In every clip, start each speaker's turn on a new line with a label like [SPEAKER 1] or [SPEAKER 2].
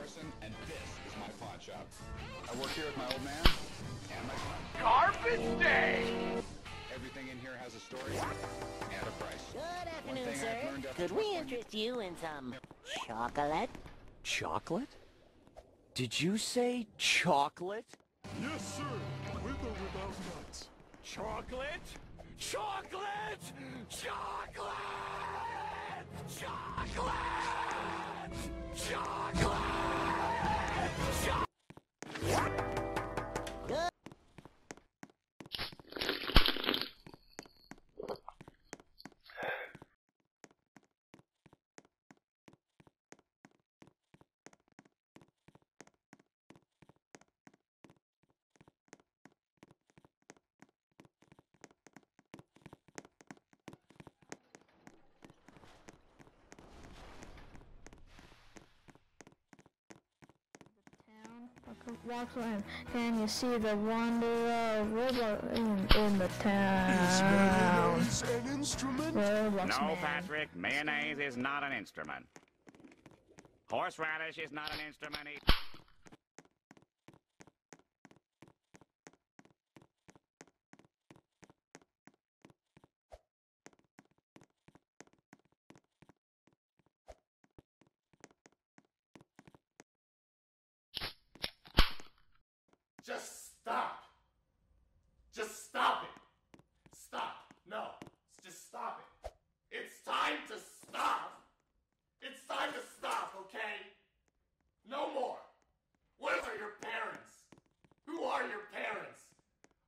[SPEAKER 1] Larson, and this is my pawn shop. I work here with my old man and my son.
[SPEAKER 2] Carpet Day!
[SPEAKER 1] Everything in here has a story and a price.
[SPEAKER 3] Good afternoon, sir. Could we interest you in some chocolate?
[SPEAKER 4] Chocolate? Did you say chocolate?
[SPEAKER 5] Yes, sir. With or without nuts.
[SPEAKER 4] Chocolate? Chocolate! Chocolate! Chocolate! Chocolate!
[SPEAKER 6] Walks in. Can you see the wonder of river in, in the town?
[SPEAKER 5] mayonnaise an instrument?
[SPEAKER 6] Roblox
[SPEAKER 2] No,
[SPEAKER 6] man.
[SPEAKER 2] Patrick, mayonnaise is not an instrument. Horseradish is not an instrument either.
[SPEAKER 7] Just stop. Just stop it. Stop. No. Just stop it. It's time to stop. It's time to stop, okay? No more. Where are your parents? Who are your parents?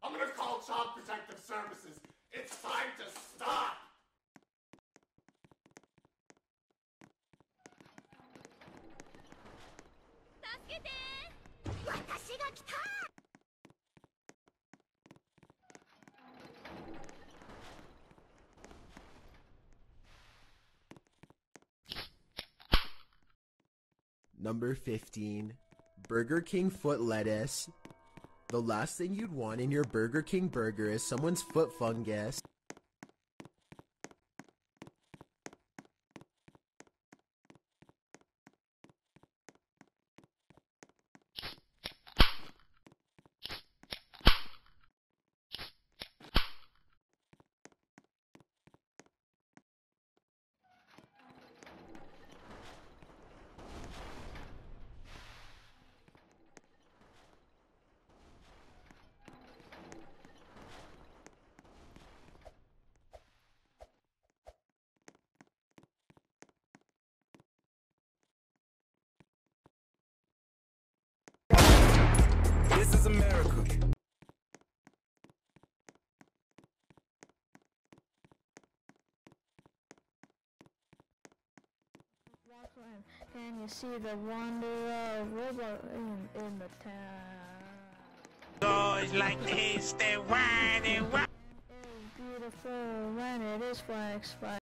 [SPEAKER 7] I'm gonna call Child Protective Services. It's time to stop.
[SPEAKER 8] Number 15. Burger King foot lettuce. The last thing you'd want in your Burger King burger is someone's foot fungus.
[SPEAKER 5] This is America.
[SPEAKER 6] Can you see the wonder of river in, in the town?
[SPEAKER 2] Doors like this, they're wide and wide.
[SPEAKER 6] It is beautiful when it is flags fly.